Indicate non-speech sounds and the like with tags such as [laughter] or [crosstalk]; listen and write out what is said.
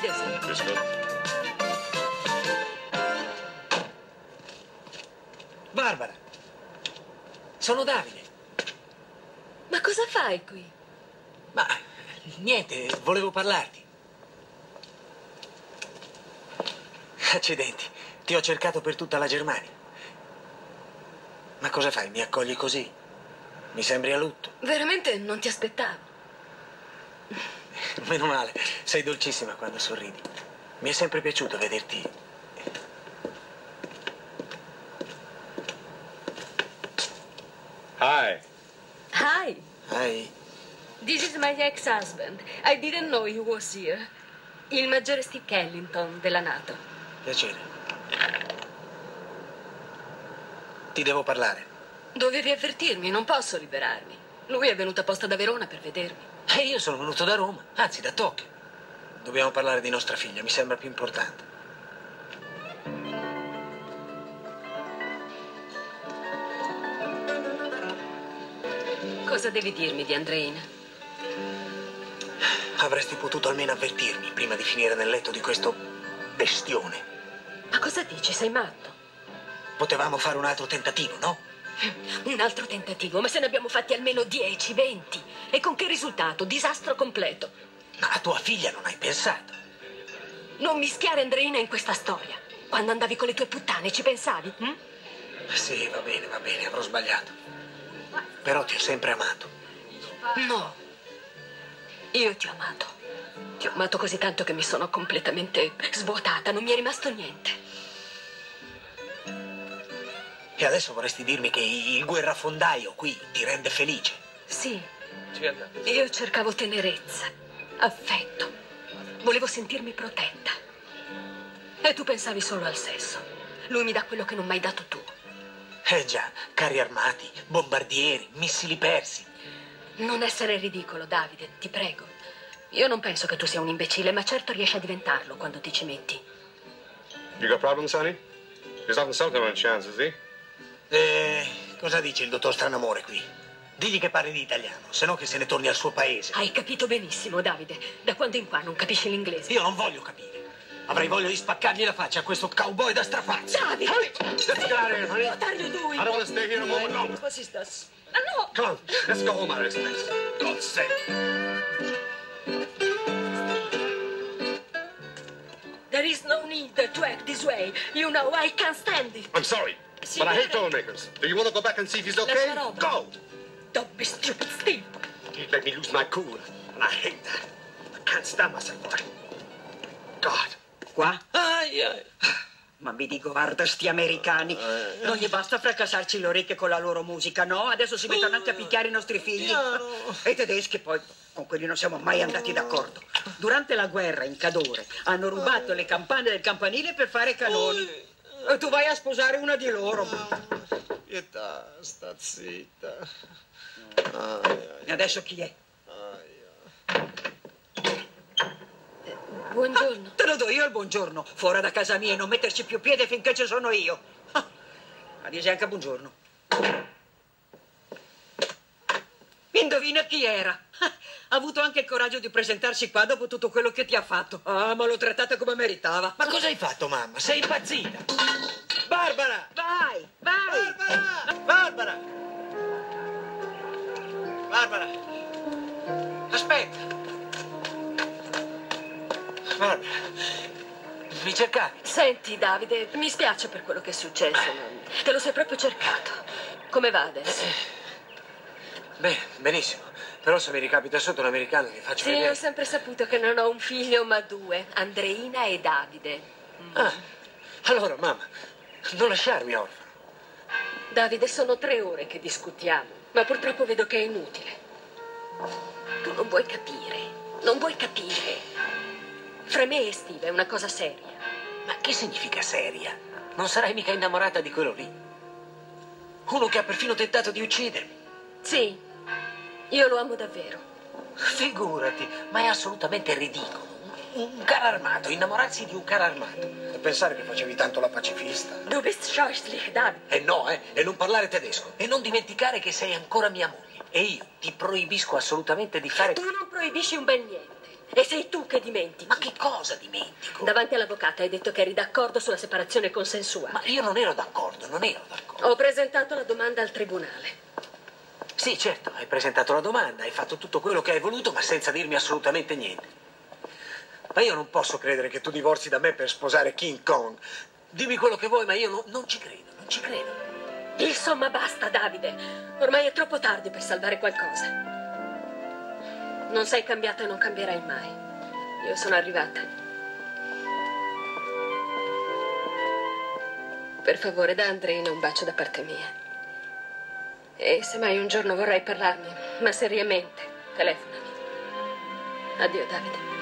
Wiedersehen. Grüß Gott. Barbara, sono Davide. Ma cosa fai qui? Ma niente, volevo parlarti. Accidenti, ti ho cercato per tutta la Germania. Ma cosa fai? Mi accogli così? Mi sembri a lutto. Veramente non ti aspettavo. Meno male, sei dolcissima quando sorridi. Mi è sempre piaciuto vederti. Hi. Hi, Hai. this is my ex-husband. I didn't know he was here. Il maggiore Steve Kellington della NATO. Piacere. Ti devo parlare. Dovevi avvertirmi, non posso liberarmi. Lui è venuto apposta da Verona per vedermi. E io sono venuto da Roma, anzi da Tokyo. Dobbiamo parlare di nostra figlia, mi sembra più importante. Cosa devi dirmi di Andreina? Avresti potuto almeno avvertirmi prima di finire nel letto di questo bestione. Ma cosa dici? Sei matto? Potevamo fare un altro tentativo, no? Un altro tentativo, ma se ne abbiamo fatti almeno 10, 20. E con che risultato? Disastro completo. Ma a tua figlia non hai pensato. Non mischiare Andreina in questa storia. Quando andavi con le tue puttane ci pensavi? hm? Sì, va bene, va bene, avrò sbagliato. Però ti ho sempre amato. No. Io ti ho amato. Ti ho amato così tanto che mi sono completamente svuotata, non mi è rimasto niente. E adesso vorresti dirmi che il guerrafondaio qui ti rende felice? Sì, io cercavo tenerezza, affetto. Volevo sentirmi protetta. E tu pensavi solo al sesso. Lui mi dà quello che non mi hai dato tu. Eh già, carri armati, bombardieri, missili persi. Non essere ridicolo, Davide, ti prego. Io non penso che tu sia un imbecille, ma certo riesci a diventarlo quando ti ci metti. You got problems, honey? He's not insulting on chance, is he? Eh, cosa dice il dottor Stranamore qui? Digli che parli di italiano, se no che se ne torni al suo paese. Hai capito benissimo, Davide. Da quando in qua non capisci l'inglese. Io non voglio capire. Avrei voglia di spaccargli la faccia a questo cowboy da strapazzo. Davide! Let's get out of here, honey. What are you doing? I don't want to stay here a moment longer. Ist das? Ah, no! Come on, let's go home this place. God's sake. There is no need to act this way. You know, I can't stand it. I'm sorry, but I hate troublemakers. Do you want to go back and see if he's okay? Go! Don't be stupid, Steve. He made me lose my cool, and I hate that. I can't stand myself for it. God. Qua? Ai, ai. Ma mi dico, guarda, sti americani. Non gli basta fracassarci le orecchie con la loro musica, no? Adesso si mettono anche a picchiare i nostri figli. E i tedeschi poi, con quelli non siamo mai andati d'accordo. Durante la guerra, in Cadore, hanno rubato le campane del campanile per fare canoni. E tu vai a sposare una di loro. Pietà, sta zitta. E adesso chi è? Buongiorno. Te lo do io il buongiorno. Fuori da casa mia e non metterci più piede finché ci sono io. Ah, Ma dici anche buongiorno. Indovina chi era? [laughs] Ha avuto anche il coraggio di presentarsi qua dopo tutto quello che ti ha fatto. Ah, ma l'ho trattata come meritava. Ma cosa hai fatto, mamma? Sei impazzita? Barbara! Vai, vai! Barbara! Barbara! Barbara! Aspetta! Barbara, mi cercavi? Senti, Davide, mi spiace per quello che è successo, ma te lo sei proprio cercato. Come va adesso? Beh, benissimo. Però se mi ricapita sotto un americano ti faccio Sì, vedere. ho sempre saputo che non ho un figlio, ma due. Andreina e Davide. Ah, allora, mamma, non lasciarmi orfano. Davide, sono tre ore che discutiamo, ma purtroppo vedo che è inutile. Tu non vuoi capire, non vuoi capire. Fra me e Steve è una cosa seria. Ma che significa seria? Non sarai mica innamorata di quello lì? Uno che ha perfino tentato di uccidermi. Sì, io lo amo davvero. Figurati, ma è assolutamente ridicolo. Un carro armato, innamorarsi di un carro armato. E pensare che facevi tanto la pacifista. Du bist scheußlich, Davide. E no, eh, e non parlare tedesco. E non dimenticare che sei ancora mia moglie. E io ti proibisco assolutamente di fare... Tu non proibisci un bel niente. E sei tu che dimentichi. Ma che cosa dimentico? Davanti all'avvocato hai detto che eri d'accordo sulla separazione consensuale. Ma io non ero d'accordo, non ero d'accordo. Ho presentato la domanda al tribunale. Sì, certo, hai presentato la domanda, hai fatto tutto quello che hai voluto, ma senza dirmi assolutamente niente. Ma io non posso credere che tu divorzi da me per sposare King Kong. Dimmi quello che vuoi, ma io no- non ci credo, non ci credo. Insomma, basta, Davide. Ormai è troppo tardi per salvare qualcosa. Non sei cambiato e non cambierai mai. Io sono arrivata. Per favore, da Andreina un bacio da parte mia. E se mai un giorno vorrai parlarmi, ma seriamente, telefonami. Addio, Davide.